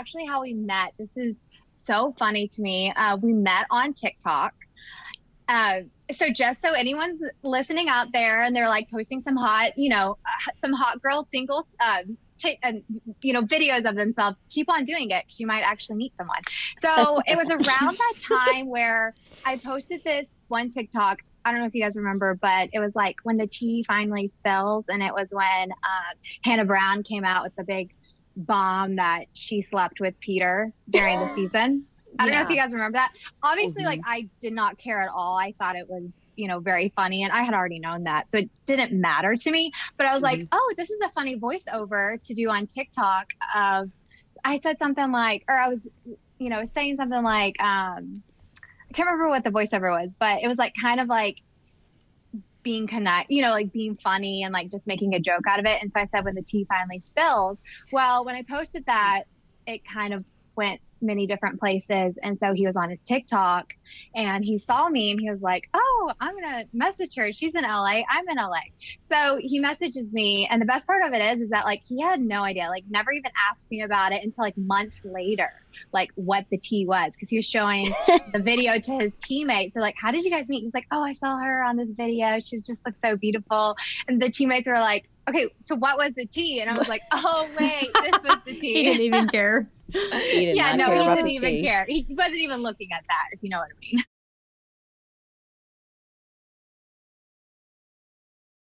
actually how we met. This is so funny to me. Uh, we met on TikTok. Uh, so just so anyone's listening out there and they're like posting some hot, you know, uh, some hot girl singles, uh, t- you know, videos of themselves, keep on doing it because you might actually meet someone. So it was around that time where I posted this one TikTok. I don't know if you guys remember, but it was like when the tea finally spills, and it was when um, Hannah Brown came out with the big bomb that she slept with Peter during the season. I don't yeah. know if you guys remember that. Obviously, mm-hmm. like I did not care at all. I thought it was, you know, very funny, and I had already known that, so it didn't matter to me. But I was mm-hmm. like, oh, this is a funny voiceover to do on TikTok. Of, I said something like, or I was, you know, saying something like, um, I can't remember what the voiceover was, but it was like kind of like being connect, you know, like being funny and like just making a joke out of it. And so I said, when the tea finally spills. Well, when I posted that, it kind of went many different places. And so he was on his TikTok and he saw me and he was like, Oh, I'm going to message her. She's in LA. I'm in LA. So he messages me. And the best part of it is, is that like he had no idea, like never even asked me about it until like months later, like what the tea was. Cause he was showing the video to his teammates. So like, how did you guys meet? He's like, Oh, I saw her on this video. She just looks so beautiful. And the teammates were like, okay, so what was the tea? And I was like, oh wait, this was the tea. he didn't even care. Yeah, no, he didn't even tea. care. He wasn't even looking at that, if you know what I mean.